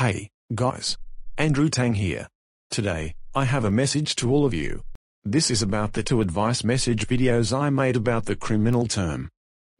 Hey, guys. Andrew Tang here. Today, I have a message to all of you. This is about the two advice message videos I made about the criminal term.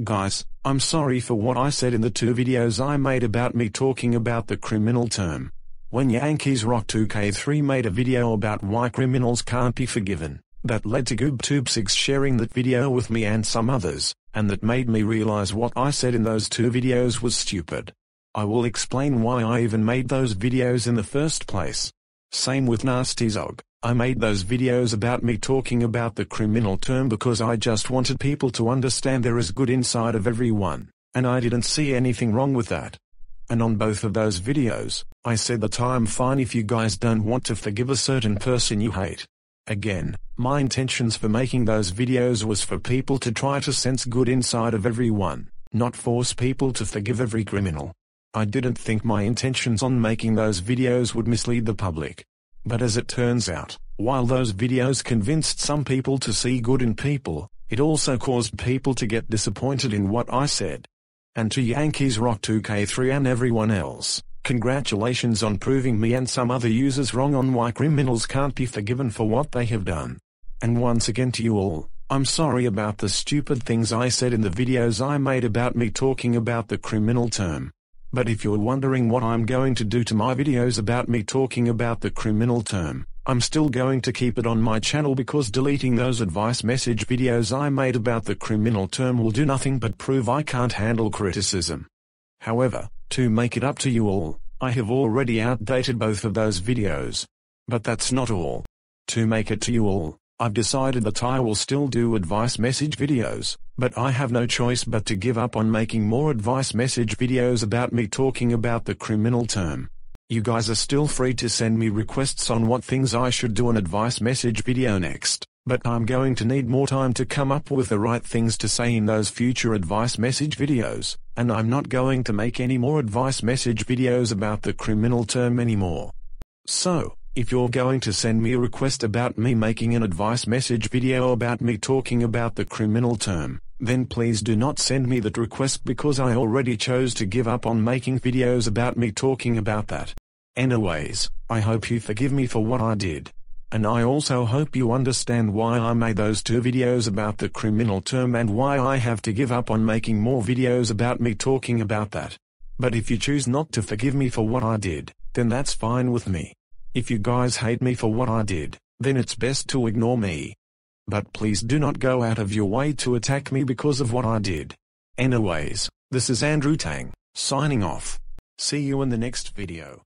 Guys, I'm sorry for what I said in the two videos I made about me talking about the criminal term. When Yankees Rock 2K3 made a video about why criminals can't be forgiven, that led to GoobTube6 sharing that video with me and some others, and that made me realize what I said in those two videos was stupid. I will explain why I even made those videos in the first place. Same with Nasty Zog. I made those videos about me talking about the criminal term because I just wanted people to understand there is good inside of everyone, and I didn't see anything wrong with that. And on both of those videos, I said that I'm fine if you guys don't want to forgive a certain person you hate. Again, my intentions for making those videos was for people to try to sense good inside of everyone, not force people to forgive every criminal. I didn't think my intentions on making those videos would mislead the public. But as it turns out, while those videos convinced some people to see good in people, it also caused people to get disappointed in what I said. And to Yankees Rock 2K3 and everyone else, congratulations on proving me and some other users wrong on why criminals can't be forgiven for what they have done. And once again to you all, I'm sorry about the stupid things I said in the videos I made about me talking about the criminal term. But if you're wondering what I'm going to do to my videos about me talking about the criminal term, I'm still going to keep it on my channel because deleting those advice message videos I made about the criminal term will do nothing but prove I can't handle criticism. However, to make it up to you all, I have already outdated both of those videos. But that's not all. To make it to you all, I've decided that I will still do advice message videos, but I have no choice but to give up on making more advice message videos about me talking about the criminal term. You guys are still free to send me requests on what things I should do an advice message video next, but I'm going to need more time to come up with the right things to say in those future advice message videos, and I'm not going to make any more advice message videos about the criminal term anymore. So, if you're going to send me a request about me making an advice message video about me talking about the criminal term, then please do not send me that request because I already chose to give up on making videos about me talking about that. Anyways, I hope you forgive me for what I did. And I also hope you understand why I made those two videos about the criminal term and why I have to give up on making more videos about me talking about that. But if you choose not to forgive me for what I did, then that's fine with me. If you guys hate me for what I did, then it's best to ignore me. But please do not go out of your way to attack me because of what I did. Anyways, this is Andrew Tang, signing off. See you in the next video.